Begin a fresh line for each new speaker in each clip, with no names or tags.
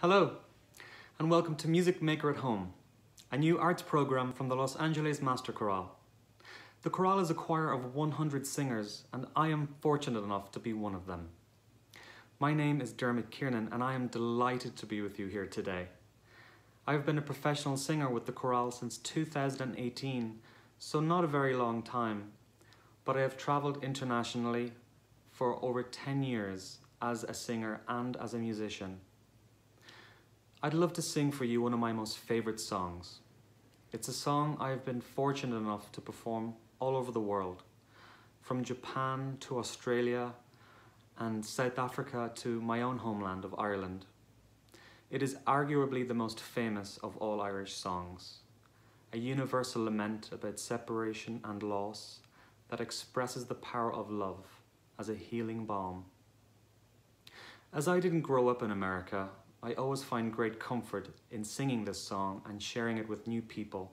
Hello, and welcome to Music Maker at Home, a new arts program from the Los Angeles Master Chorale. The chorale is a choir of 100 singers, and I am fortunate enough to be one of them. My name is Dermot Kiernan, and I am delighted to be with you here today. I have been a professional singer with the chorale since 2018, so not a very long time, but I have travelled internationally for over 10 years as a singer and as a musician. I'd love to sing for you one of my most favourite songs. It's a song I have been fortunate enough to perform all over the world, from Japan to Australia and South Africa to my own homeland of Ireland. It is arguably the most famous of all Irish songs, a universal lament about separation and loss that expresses the power of love as a healing balm. As I didn't grow up in America, I always find great comfort in singing this song and sharing it with new people,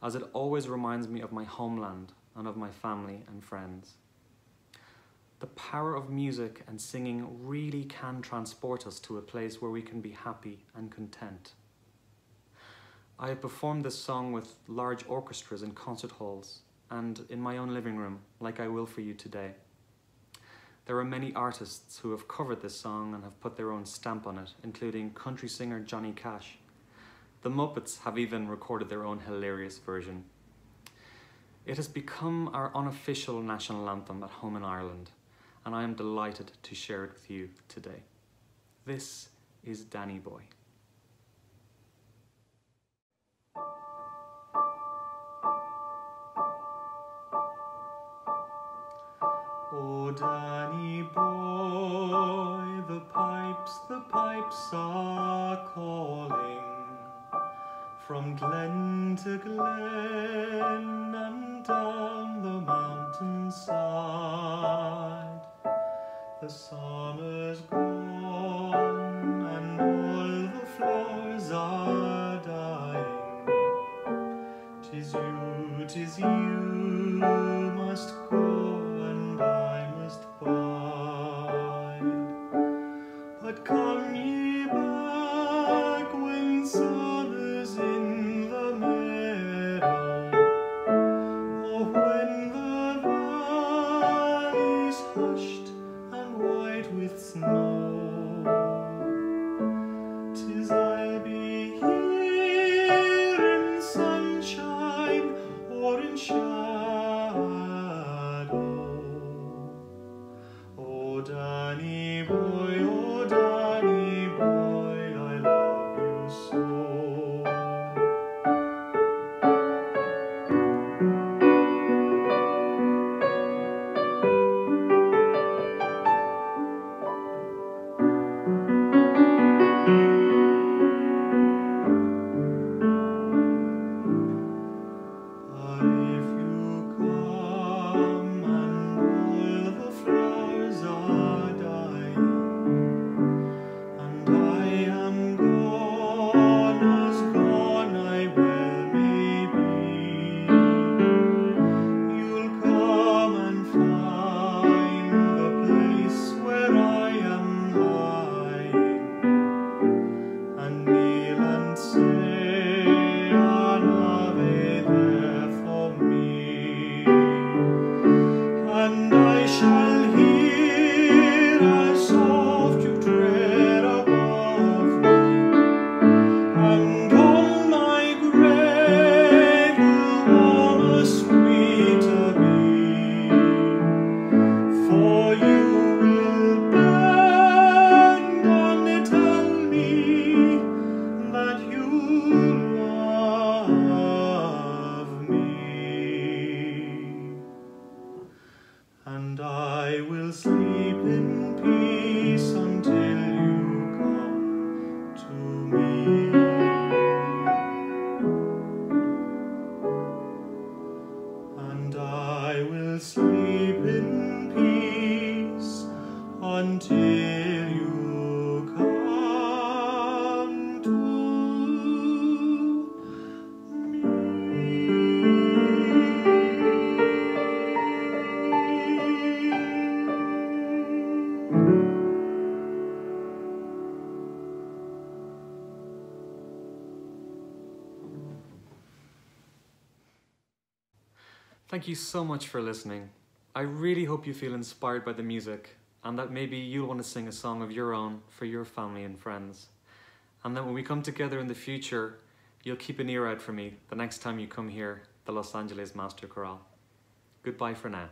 as it always reminds me of my homeland and of my family and friends. The power of music and singing really can transport us to a place where we can be happy and content. I have performed this song with large orchestras in concert halls and in my own living room, like I will for you today. There are many artists who have covered this song and have put their own stamp on it, including country singer Johnny Cash. The Muppets have even recorded their own hilarious version. It has become our unofficial national anthem at home in Ireland, and I am delighted to share it with you today. This is Danny Boy. Oh, Danny boy, the pipes, the pipes are calling from glen to glen and down the mountainside. The summer's shadow. Thank you so much for listening. I really hope you feel inspired by the music and that maybe you'll want to sing a song of your own for your family and friends. And that when we come together in the future, you'll keep an ear out for me the next time you come here, the Los Angeles Master Chorale. Goodbye for now.